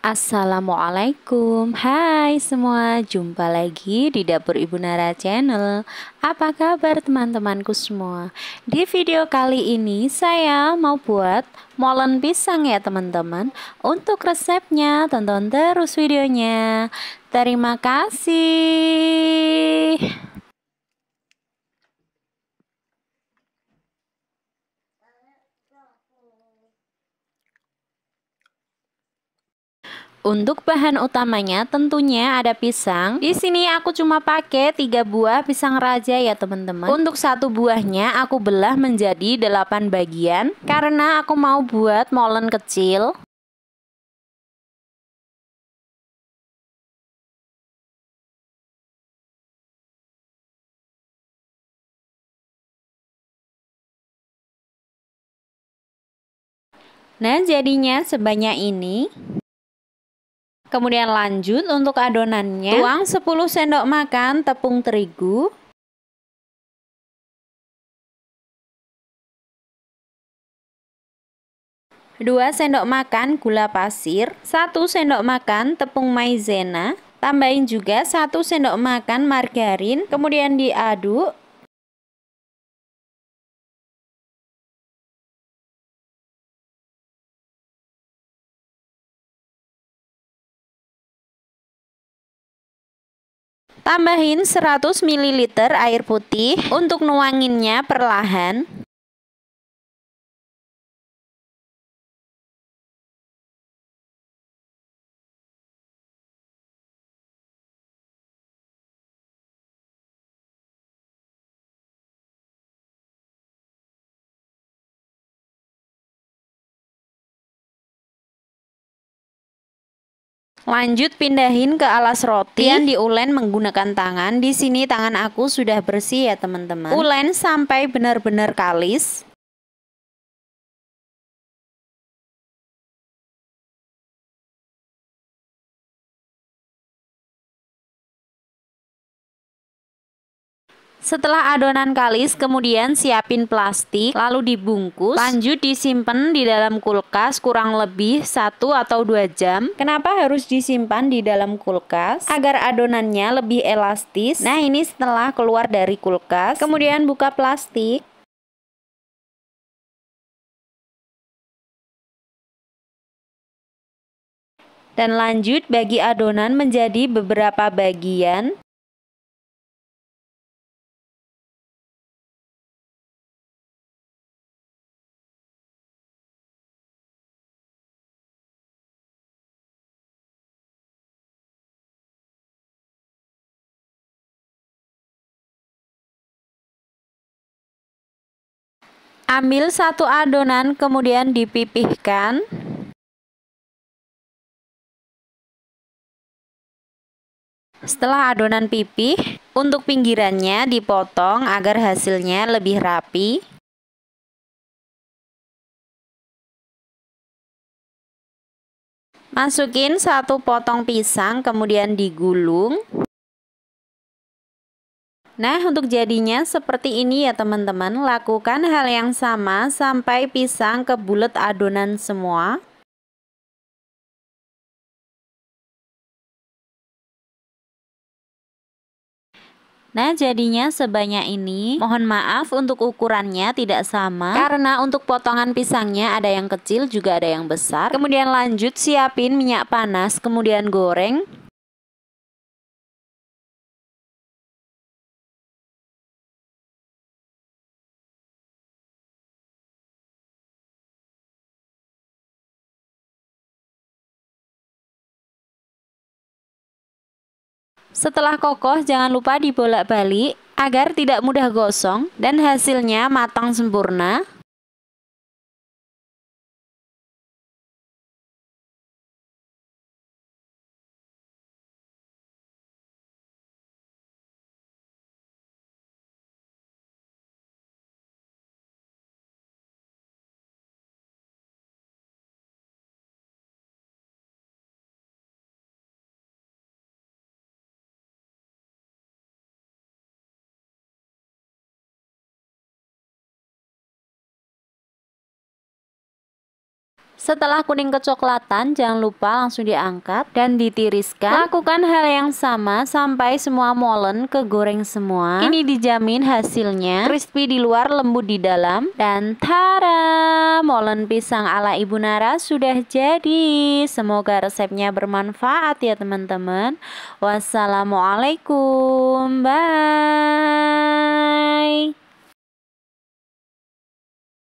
Assalamualaikum. Hai semua Jumpa lagi di Dapur Ibu Nara Channel. Apa kabar teman-temanku semua? Di video kali ini Saya mau buat molen pisang ya teman-teman. Untuk resepnya tonton terus videonya. Terima kasih Untuk bahan utamanya tentunya ada pisang. Di sini aku cuma pakai tiga buah pisang raja ya teman-teman. Untuk satu buahnya aku belah menjadi delapan bagian karena aku mau buat molen kecil. Nah jadinya sebanyak ini Kemudian lanjut untuk adonannya. Tuang 10 sendok makan tepung terigu. Dua sendok makan gula pasir, satu sendok makan tepung maizena, tambahin juga satu sendok makan margarin, kemudian diaduk Tambahin 100 ml air putih untuk nuanginnya perlahan. Lanjut pindahin ke alas roti yang diulen menggunakan tangan. Di sini tangan aku sudah bersih ya teman-teman. Ulen sampai benar-benar kalis. Setelah adonan kalis, kemudian siapin plastik, lalu dibungkus, lanjut disimpan di dalam kulkas kurang lebih 1 atau 2 jam. Kenapa harus disimpan di dalam kulkas? Agar adonannya lebih elastis. Nah ini setelah keluar dari kulkas, kemudian buka plastik. Dan lanjut bagi adonan menjadi beberapa bagian. Ambil satu adonan kemudian dipipihkan. Setelah adonan pipih, untuk pinggirannya dipotong agar hasilnya lebih rapi. Masukin satu potong pisang kemudian digulung. Nah, untuk jadinya seperti ini ya teman-teman. Lakukan hal yang sama sampai pisang ke bulat adonan semua. Nah jadinya sebanyak ini Mohon maaf untuk ukurannya tidak sama Karena untuk potongan pisangnya ada yang kecil juga ada yang besar Kemudian lanjut siapin minyak panas Kemudian goreng Setelah kokoh, jangan lupa dibolak-balik agar tidak mudah gosong dan hasilnya matang sempurna. Setelah kuning kecoklatan, jangan lupa langsung diangkat dan ditiriskan. Lakukan hal yang sama sampai semua molen kegoreng semua. Ini dijamin hasilnya crispy di luar, lembut di dalam. Dan tara, molen pisang ala Ibu Nara sudah jadi. Semoga resepnya bermanfaat ya teman-teman. Wassalamualaikum. Bye.